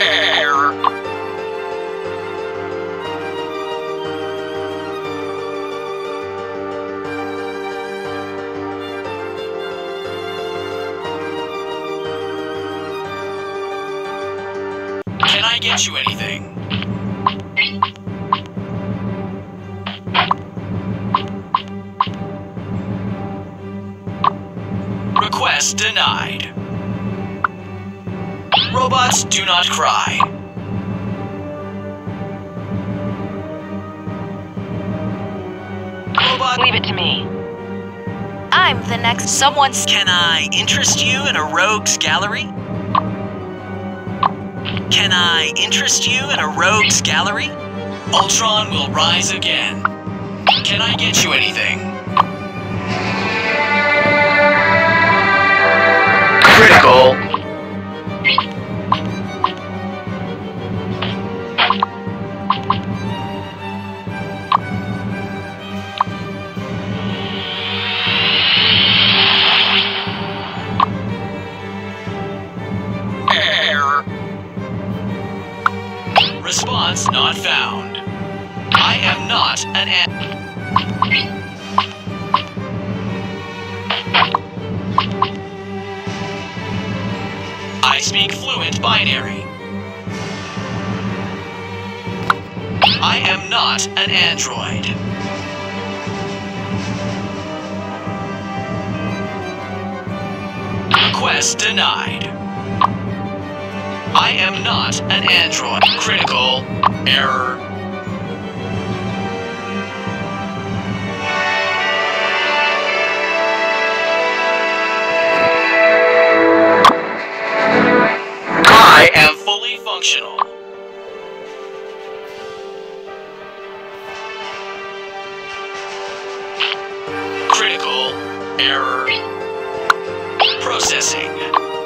Error. Can I get you anything? Request denied. Robots do not cry. Robot, Leave it to me. I'm the next someone's. can I interest you in a rogues gallery? Can I interest you in a rogues gallery? Ultron will rise again. Can I get you anything? Critical. Response not found. I am not an. I speak fluent binary. I am not an android. Request denied. I am not an android. Critical error. I am fully functional. Critical error. Processing.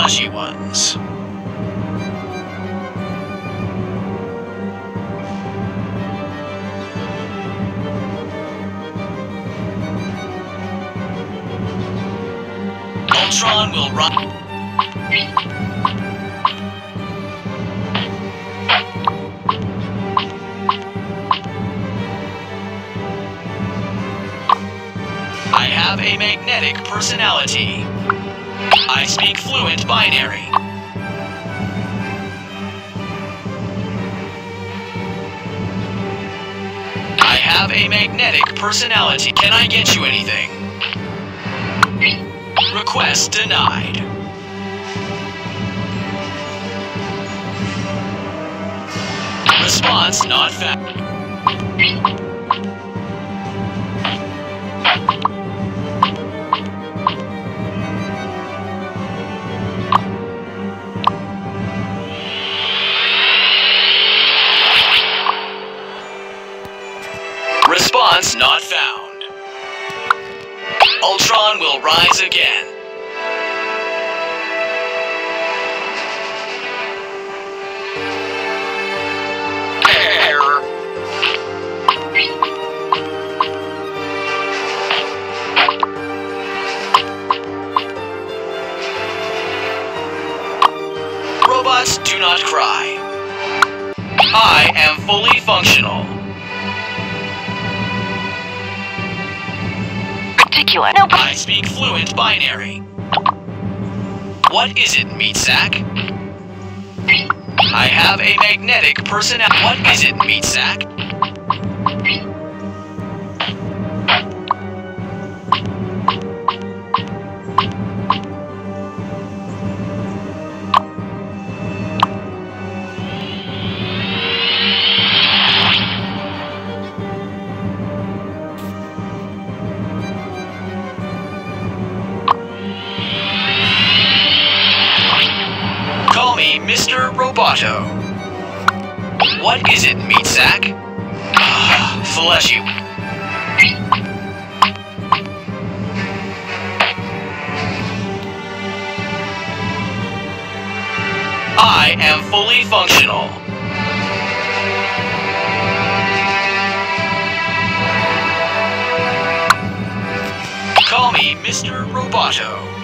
Fleshy ones. Ultron will run. I have a magnetic personality. I speak fluent binary. I have a magnetic personality. Can I get you anything? Request denied. Response not found. Ultron will rise again. Error. Robots do not cry. I am fully functional. No. I speak fluent binary. What is it, meat sack? I have a magnetic personality. What is it, meat sack? Roboto. What is it, meat sack? Ah, Fleshy. I am fully functional. Call me Mr. Roboto.